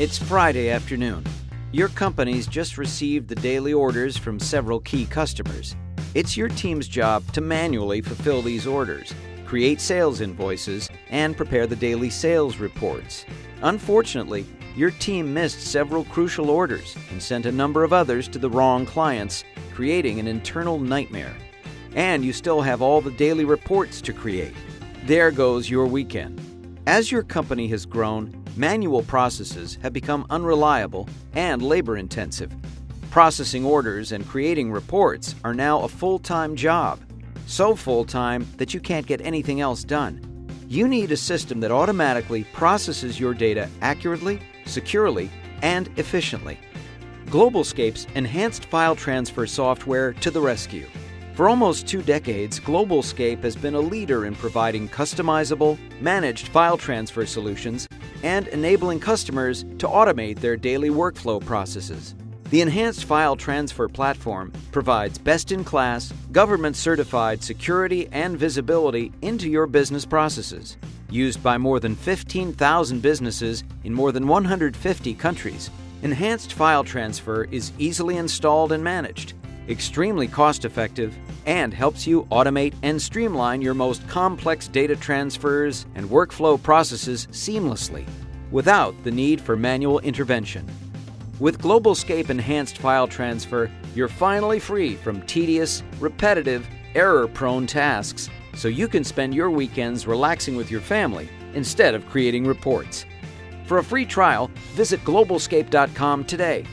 It's Friday afternoon. Your company's just received the daily orders from several key customers. It's your team's job to manually fulfill these orders, create sales invoices, and prepare the daily sales reports. Unfortunately, your team missed several crucial orders and sent a number of others to the wrong clients, creating an internal nightmare. And you still have all the daily reports to create. There goes your weekend. As your company has grown, manual processes have become unreliable and labor intensive. Processing orders and creating reports are now a full time job. So full time that you can't get anything else done. You need a system that automatically processes your data accurately, securely, and efficiently. Globalscape's enhanced file transfer software to the rescue. For almost two decades, Globalscape has been a leader in providing customizable, managed file transfer solutions and enabling customers to automate their daily workflow processes. The Enhanced File Transfer Platform provides best in class, government certified security and visibility into your business processes. Used by more than 15,000 businesses in more than 150 countries, Enhanced File Transfer is easily installed and managed, extremely cost effective, and helps you automate and streamline your most complex data transfers and workflow processes seamlessly without the need for manual intervention. With GlobalScape Enhanced File Transfer, you're finally free from tedious, repetitive, error prone tasks so you can spend your weekends relaxing with your family instead of creating reports. For a free trial, visit globalscape.com today